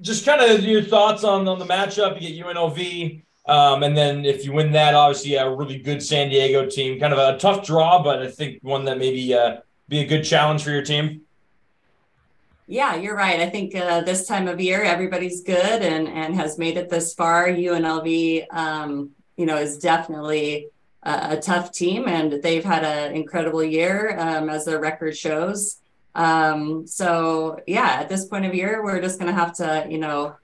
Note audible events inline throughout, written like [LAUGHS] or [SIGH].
just kind of your thoughts on, on the matchup. You get UNLV, um, and then if you win that, obviously a really good San Diego team. Kind of a tough draw, but I think one that maybe uh, be a good challenge for your team. Yeah, you're right. I think uh, this time of year, everybody's good and and has made it this far. UNLV, um, you know, is definitely a, a, tough team, and they've had an incredible year, um, as their record shows. Um, so yeah, at this point of year, we're just going to have to, you know,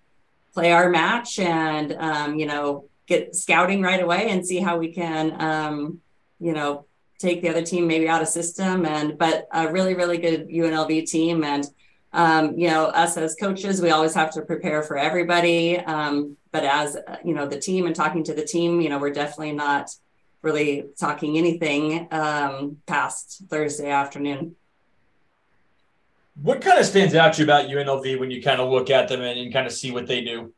play our match and um, you know get scouting right away and see how we can, um, you know, take the other team maybe out of system. And but a really really good UNLV team and um, you know, us as coaches, we always have to prepare for everybody. Um, but as you know, the team and talking to the team, you know, we're definitely not really talking anything um, past Thursday afternoon. What kind of stands out to you about UNLV when you kind of look at them and, and kind of see what they do?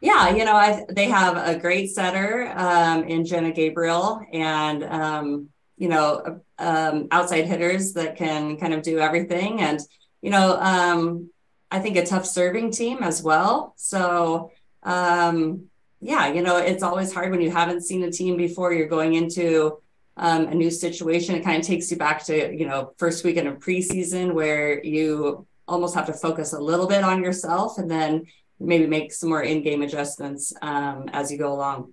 Yeah, you know, I, they have a great setter um, in Jenna Gabriel, and um, you know, um, outside hitters that can kind of do everything. And, you know, um, I think a tough serving team as well. So, um, yeah, you know, it's always hard when you haven't seen a team before. You're going into um, a new situation. It kind of takes you back to, you know, first weekend of preseason where you almost have to focus a little bit on yourself and then maybe make some more in-game adjustments um, as you go along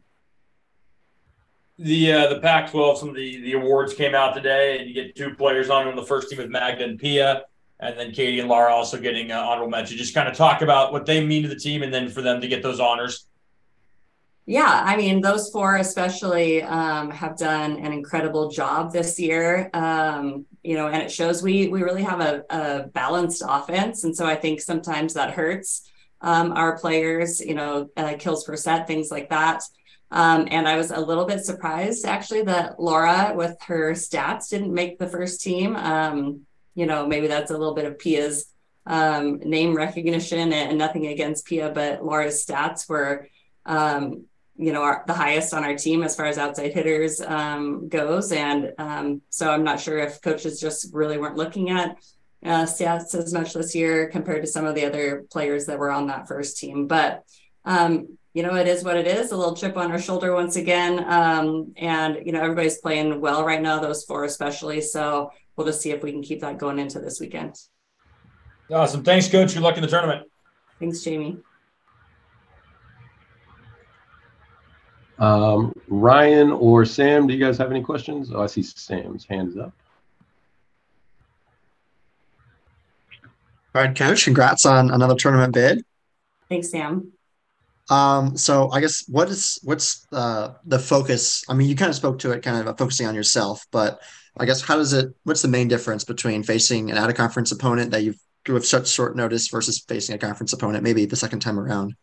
the uh, the Pac-12, some of the the awards came out today, and you get two players on the first team with Magda and Pia, and then Katie and Laura also getting uh, honorable mention. Just kind of talk about what they mean to the team, and then for them to get those honors. Yeah, I mean, those four especially um, have done an incredible job this year. Um, you know, and it shows we we really have a, a balanced offense, and so I think sometimes that hurts um, our players. You know, uh, kills per set, things like that. Um, and I was a little bit surprised actually that Laura, with her stats, didn't make the first team. Um, you know, maybe that's a little bit of Pia's um, name recognition and, nothing against Pia, but Laura's stats were, um, you know, our, the highest on our team as far as outside hitters um, goes. And um, so I'm not sure if coaches just really weren't looking at uh, stats as much this year compared to some of the other players that were on that first team. But um, you know, it is what it is. A little chip on our shoulder once again. Um, and you know, everybody's playing well right now, those four especially. So we'll just see if we can keep that going into this weekend. Awesome. Thanks, coach. Good luck in the tournament. Thanks, Jamie. Um, Ryan or Sam, do you guys have any questions? Oh, I see Sam's hand is up. All right, coach. Congrats on another tournament bid. Thanks, Sam. Um, so I guess what is what's uh, the focus? I mean, you kind of spoke to it, kind of focusing on yourself, but I guess how does it? What's the main difference between facing an out of conference opponent that you've with such short notice versus facing a conference opponent maybe the second time around?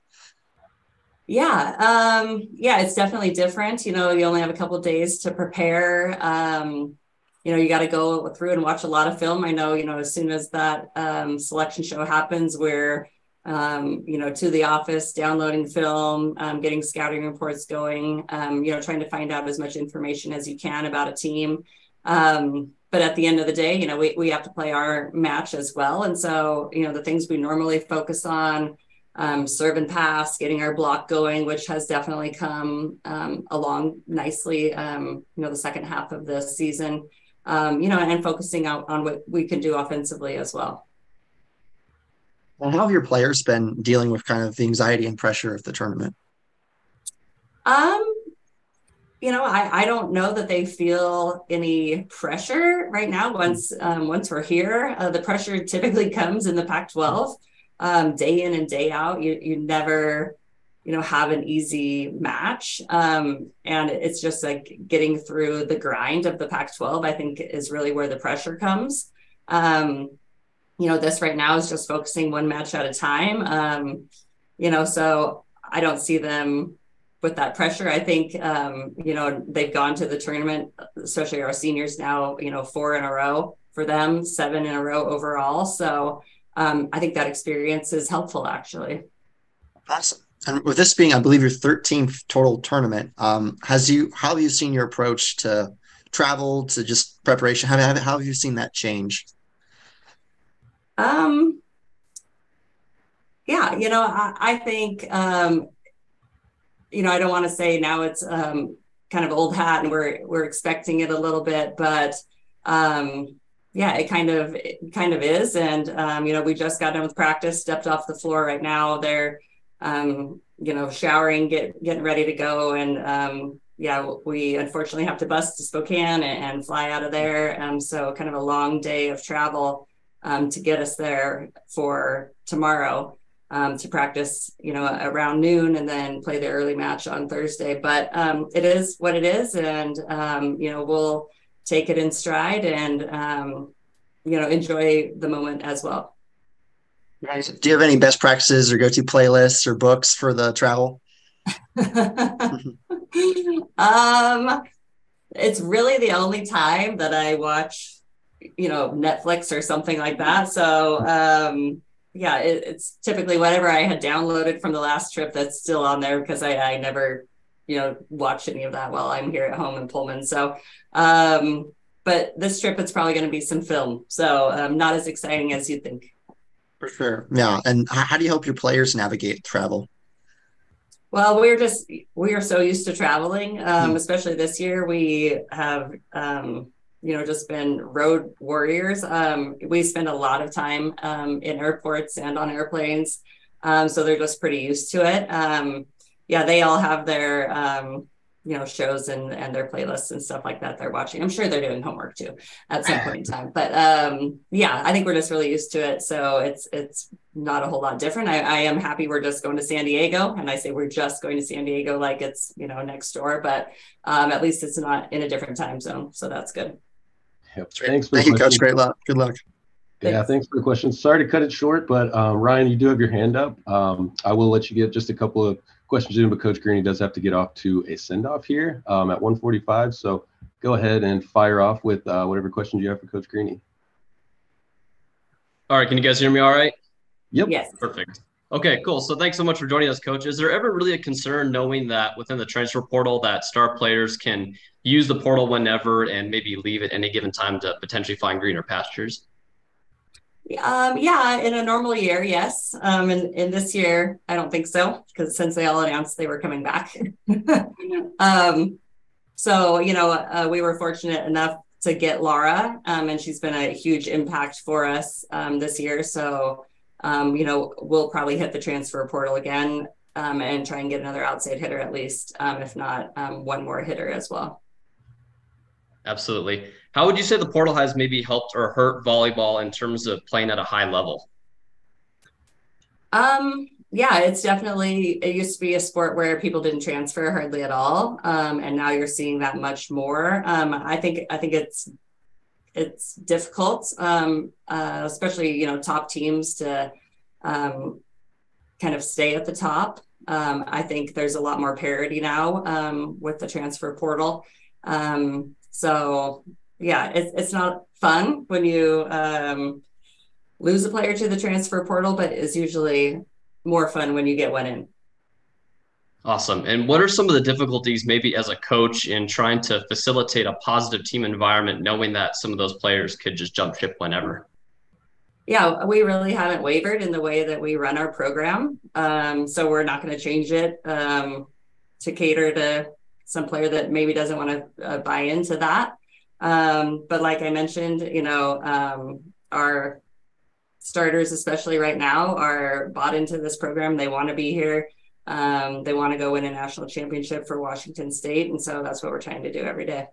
Yeah, um, yeah, it's definitely different. You know, you only have a couple days to prepare. Um, you know, you got to go through and watch a lot of film. I know, you know, as soon as that um, selection show happens, where um, you know, to the office, downloading film, um, getting scouting reports going, um, you know, trying to find out as much information as you can about a team. Um, but at the end of the day, you know, we, we have to play our match as well. And so, you know, the things we normally focus on, um, serve and pass, getting our block going, which has definitely come um, along nicely, you know, the second half of the season, you know, and focusing out on what we can do offensively as well. Well, how have your players been dealing with kind of the anxiety and pressure of the tournament? Um, you know, I, I don't know that they feel any pressure right now. Once um, once we're here, uh, the pressure typically comes in the Pac-12, um, day in and day out. You you never, you know, have an easy match, um, and it's just like getting through the grind of the Pac-12. I think is really where the pressure comes. Um, you know, this right now is just focusing one match at a time. Um, you know, so I don't see them with that pressure. I think, um, you know, they've gone to the tournament, especially our seniors now, you know, four in a row for them, seven in a row overall. So um, I think that experience is helpful actually. Awesome. And with this being, I believe, your 13th total tournament, um, has you, how have you seen your approach to travel, to just preparation? How, how, how have you seen that change? Um, Yeah, you know, I, I think, um, you know, I don't want to say now it's um, kind of old hat and we're we're expecting it a little bit, but um, yeah, it kind of it kind of is. And um, you know, we just got done with practice, stepped off the floor right now. They're um, you know, showering, get getting ready to go, and um, yeah, we unfortunately have to bus to Spokane and, and fly out of there. Um, so kind of a long day of travel um, to get us there for tomorrow um, to practice, you know, around noon and then play the early match on Thursday. But it is what it is, and you know, we'll take it in stride and um, you know enjoy the moment as well. Nice. Do you have any best practices or go-to playlists or books for the travel? [LAUGHS] um, it's really the only time that I watch, you know, Netflix or something like that. So, um, yeah, it, it's typically whatever I had downloaded from the last trip that's still on there because I, I never, you know, watch any of that while I'm here at home in Pullman. So, um, but this trip, it's probably going to be some film. So, um, not as exciting as you'd think. For sure. Yeah. And how do you help your players navigate travel? Well, we're just we are so used to traveling, um, mm. especially this year. We have um, you know just been road warriors. Um, we spend a lot of time um, in airports and on airplanes, um, so they're just pretty used to it. Um, yeah, they all have their you know shows and and their playlists and stuff like that they're watching. I'm sure they're doing homework too at some point in time. But um yeah i think we're just really used to it. So it's it's not a whole lot different. I, I am happy we're just going to san diego. And i say we're just going to san diego like it's you know next door. But um at least it's not in a different time zone. So that's good. Yep. thanks for thank you coach. great luck. Good luck. Yeah, thanks for the question. Sorry to cut it short, but um, Ryan, you do have your hand up. Um, I will let you get just a couple of questions in, but Coach Greeny does have to get off to a send off here um, at 145. So go ahead and fire off with uh, whatever questions you have for Coach Greeny. All right. Can you guys hear me all right? Yep. Yes. Perfect. Okay, cool. So thanks so much for joining us, Coach. Is there ever really a concern knowing that within the transfer portal that star players can use the portal whenever and maybe leave at any given time to potentially find greener pastures? Um, yeah, in a normal year, yes. Um, in, in this year, I don't think so because since they all announced they were coming back. [LAUGHS] um, so, you know, uh, we were fortunate enough to get Laura, um, and she's been a huge impact for us um, this year. So, um, you know, we'll probably hit the transfer portal again um, and try and get another outside hitter at least, um, if not um, one more hitter as well. Absolutely. How would you say the portal has maybe helped or hurt volleyball in terms of playing at a high level? Um, yeah, it's definitely, it used to be a sport where people didn't transfer hardly at all. Um, and now you're seeing that much more. Um, I think, I think it's, it's difficult, um, uh, especially, you know, top teams to, um, kind of stay at the top. Um, I think there's a lot more parity now, um, with the transfer portal. Um, so yeah, it's it's not fun when you um, lose a player to the transfer portal, but it's usually more fun when you get one in. Awesome. And what are some of the difficulties, maybe as a coach, in trying to facilitate a positive team environment, knowing that some of those players could just jump ship whenever? Yeah, we really haven't wavered in the way that we run our program. Um, so we're not going to change it um, to cater to some player that maybe doesn't want to uh, buy into that. Um, but like I mentioned, you know, um, our starters, especially right now, are bought into this program. They want to be here. Um, they want to go win a national championship for Washington State. And so that's what we're trying to do every day.